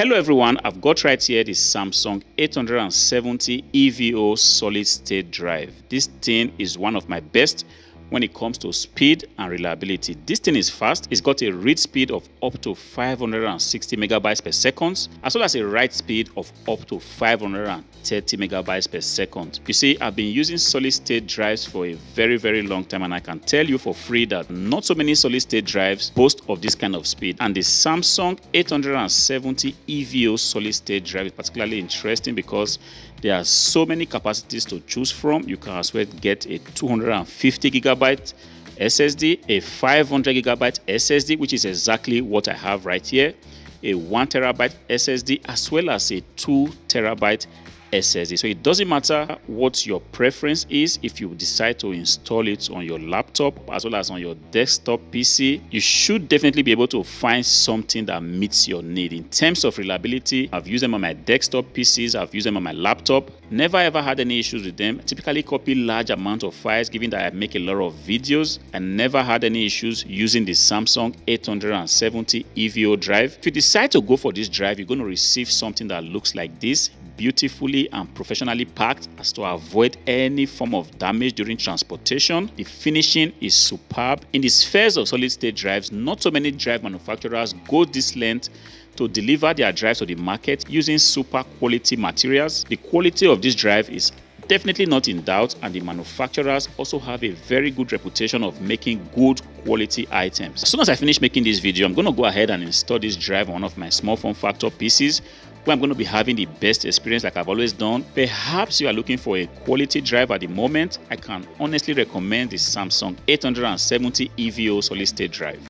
Hello everyone, I've got right here the Samsung 870 EVO solid state drive. This thing is one of my best when it comes to speed and reliability. This thing is fast. It's got a read speed of up to 560 megabytes per second, as well as a write speed of up to 530 megabytes per second. You see, I've been using solid state drives for a very, very long time, and I can tell you for free that not so many solid state drives boast of this kind of speed. And the Samsung 870 EVO solid state drive is particularly interesting because there are so many capacities to choose from. You can as well get a 250 gigabyte SSD, a 500 gigabyte SSD, which is exactly what I have right here, a 1 terabyte SSD, as well as a 2 terabyte SSD. So it doesn't matter what your preference is if you decide to install it on your laptop as well as on your desktop PC, you should definitely be able to find something that meets your need. In terms of reliability, I've used them on my desktop PCs, I've used them on my laptop, never ever had any issues with them. Typically copy large amount of files given that I make a lot of videos and never had any issues using the Samsung 870 EVO drive. If you decide to go for this drive, you're going to receive something that looks like this beautifully and professionally packed as to avoid any form of damage during transportation. The finishing is superb. In the spheres of solid state drives, not so many drive manufacturers go this length to deliver their drives to the market using super quality materials. The quality of this drive is definitely not in doubt and the manufacturers also have a very good reputation of making good quality items. As soon as I finish making this video, I'm going to go ahead and install this drive on one of my small form factor PCs where I'm going to be having the best experience like I've always done. Perhaps you are looking for a quality drive at the moment. I can honestly recommend the Samsung 870 EVO solid state drive.